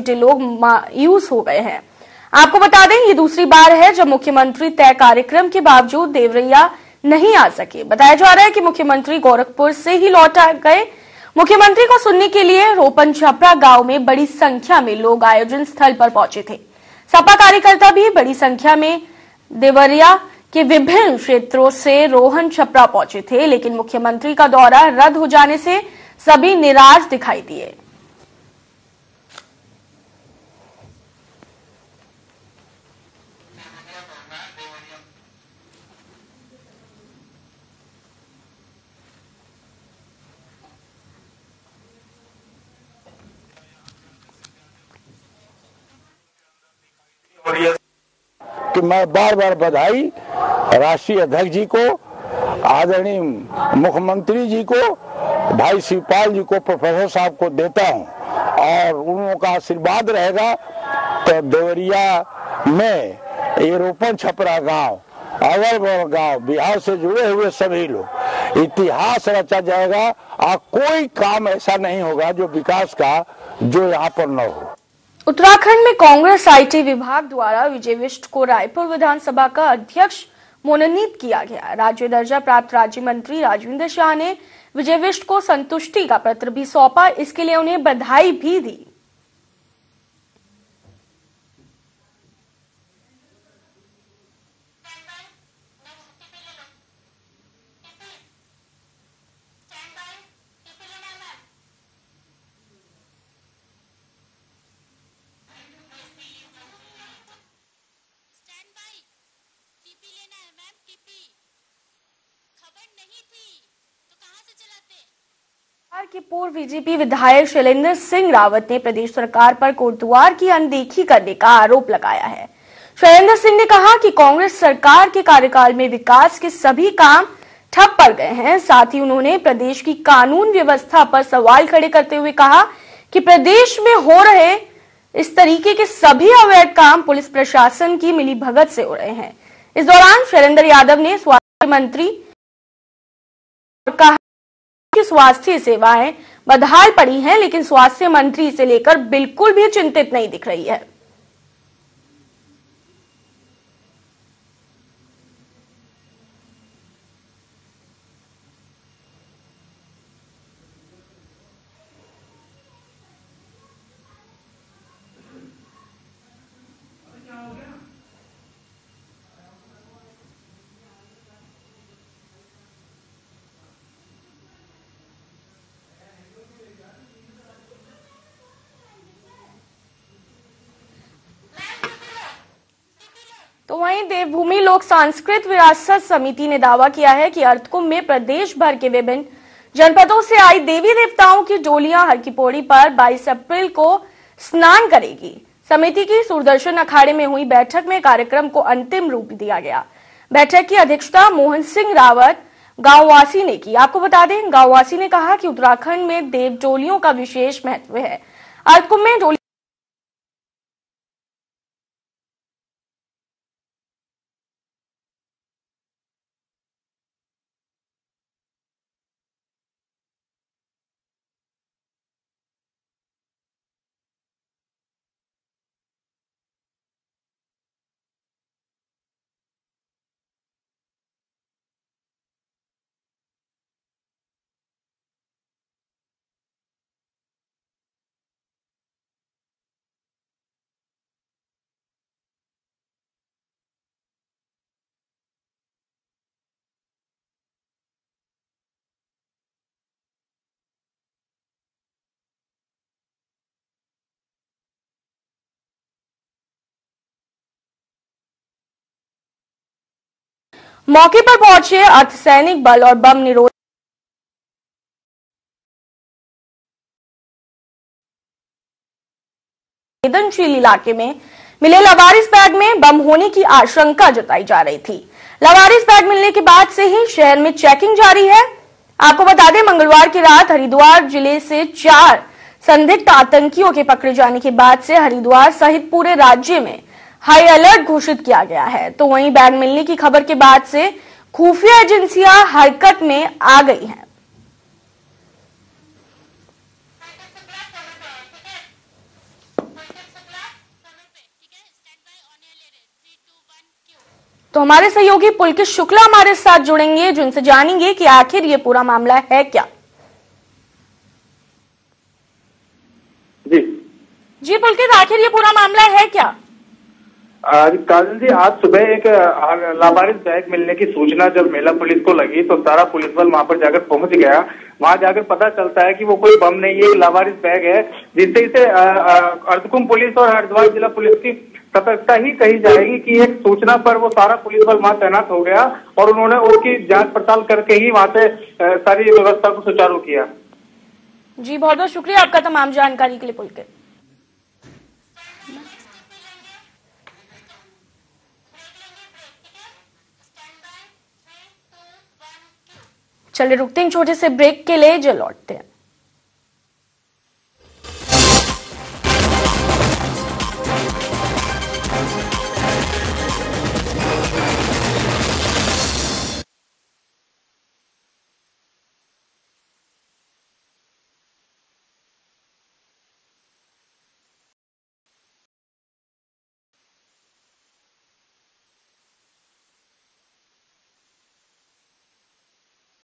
जुटे लोग मायूस हो गए हैं। आपको बता दें, ये दूसरी बार है जब मुख्यमंत्री तय कार्यक्रम के बावजूद देवरैया नहीं आ सके। बताया जा रहा है कि मुख्यमंत्री गोरखपुर से ही लौट गए। मुख्यमंत्री को सुनने के लिए रोपन छपरा गाँव में बड़ी संख्या में लोग आयोजन स्थल पर पहुँचे थे। सपा कार्यकर्ता भी बड़ी संख्या में देवरिया के विभिन्न क्षेत्रों से रोहन छपरा पहुँचे थे, लेकिन मुख्यमंत्री का दौरा रद्द हो जाने से सभी निराश दिखाई दिए। कि मैं बार बार बधाई राष्ट्रीय अध्यक्ष जी को, आदरणीय मुख्यमंत्री जी को, भाई शिवपाल जी को, प्रोफेसर साहब को देता हूँ। और उन का आशीर्वाद रहेगा तो देवरिया में ये रोपन छपरा गाँव अगल बगल गाँव, बिहार से जुड़े हुए सभी लोग, इतिहास रचा जाएगा और कोई काम ऐसा नहीं होगा जो विकास का, जो यहाँ पर न हो। उत्तराखंड में कांग्रेस आईटी विभाग द्वारा विजय विष्ट को रायपुर विधानसभा का अध्यक्ष मनोनीत किया गया। राज्य दर्जा प्राप्त राज्य मंत्री राजविंदर शाह ने विजय विष्ट को संतुष्टि का पत्र भी सौंपा। इसके लिए उन्हें बधाई भी दी स्टैंड बाय टीपी लेना है मैम टीपी खबर नहीं थी तो कहाँ से चलाते बिहार के पूर्व बीजेपी विधायक शैलेंद्र सिंह रावत ने प्रदेश सरकार पर कोटद्वार की अनदेखी करने का आरोप लगाया है। शैलेंद्र सिंह ने कहा कि कांग्रेस सरकार के कार्यकाल में विकास के सभी काम ठप पड़ गए हैं। साथ ही उन्होंने प्रदेश की कानून व्यवस्था पर सवाल खड़े करते हुए कहा कि प्रदेश में हो रहे इस तरीके के सभी अवैध काम पुलिस प्रशासन की मिली भगत से हो रहे हैं। इस दौरान शैलेंद्र यादव ने स्वास्थ्य मंत्री कहा कि स्वास्थ्य सेवाएँ बदहाल पड़ी हैं, लेकिन स्वास्थ्य मंत्री इसे लेकर बिल्कुल भी चिंतित नहीं दिख रही है। तो वहीं देवभूमि लोक सांस्कृतिक विरासत समिति ने दावा किया है कि अर्थकुंभ में प्रदेश भर के विभिन्न जनपदों से आई देवी देवताओं की डोलियाँ हर की पौड़ी पर 22 अप्रैल को स्नान करेगी। समिति की सूरदर्शन अखाड़े में हुई बैठक में कार्यक्रम को अंतिम रूप दिया गया। बैठक की अध्यक्षता मोहन सिंह रावत, गांववासी ने की। आपको बता दें, गांववासी ने कहा कि उत्तराखंड में देव डोलियों का विशेष महत्व है। अर्थकुंभ में डोली मौके पर पहुँचे अर्धसैनिक बल और बम निरोध संवेदनशील इलाके में मिले लवारिस बैग में बम होने की आशंका जताई जा रही थी। लवारिस बैग मिलने के बाद से ही शहर में चेकिंग जारी है। आपको बता दें, मंगलवार की रात हरिद्वार ज़िले से चार संदिग्ध आतंकियों के पकड़े जाने के बाद से हरिद्वार सहित पूरे राज्य में हाई अलर्ट घोषित किया गया है। तो वहीं बैग मिलने की खबर के बाद से खुफिया एजेंसियाँ हरकत में आ गई हैं। तो हमारे सहयोगी पुलकेश शुक्ला हमारे साथ जुड़ेंगे जो इनसे जानेंगे कि आखिर ये पूरा मामला है क्या। जी। जी पुलकित आखिर ये पूरा मामला है क्या? काजल जी आज सुबह एक अ, बैग मिलने की सूचना जब मेला पुलिस को लगी तो सारा पुलिस बल वहाँ पर जाकर पहुँच गया। वहाँ जाकर पता चलता है कि वो कोई बम नहीं है एक बैग है जिससे इसे अर्धकुम पुलिस और हरिद्वार जिला पुलिस की सतर्कता ही कही जाएगी कि एक सूचना पर वो सारा पुलिस बल वहाँ तैनात हो गया और उन्होंने उसकी जाँच पड़ताल करके ही वहाँ से सारी व्यवस्था को सुचारू किया। जी बहुत बहुत शुक्रिया आपका तमाम जानकारी के लिए पुलकित चलिए रुकते हैं छोटे से ब्रेक के लिए जो लौटते हैं।